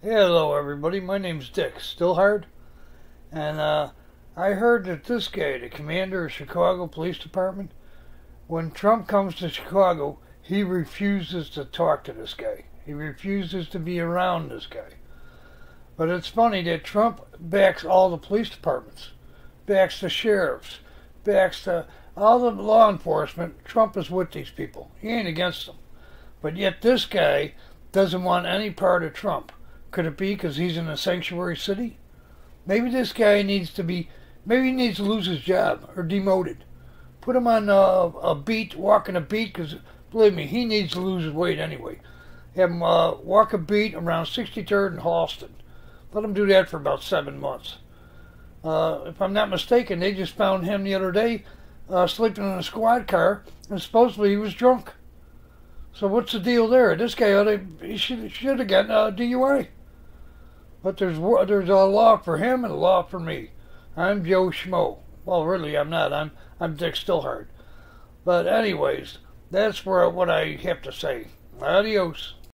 Hello, everybody. My name's Dick Stillhard, and uh, I heard that this guy, the commander of Chicago Police Department, when Trump comes to Chicago, he refuses to talk to this guy. He refuses to be around this guy. But it's funny that Trump backs all the police departments, backs the sheriffs, backs the all the law enforcement. Trump is with these people. He ain't against them. But yet this guy doesn't want any part of Trump. Could it be because he's in a sanctuary city? Maybe this guy needs to be, maybe he needs to lose his job or demoted. Put him on a, a beat, walking a beat, because believe me, he needs to lose his weight anyway. Have him uh, walk a beat around 63rd and Halsted. Let him do that for about seven months. Uh, if I'm not mistaken, they just found him the other day uh, sleeping in a squad car, and supposedly he was drunk. So what's the deal there? This guy ought to, he should should have gotten a DUI. But there's there's a law for him and a law for me. I'm Joe Schmo. Well, really, I'm not. I'm I'm Dick Stillhard. But anyways, that's where what I have to say. Adios.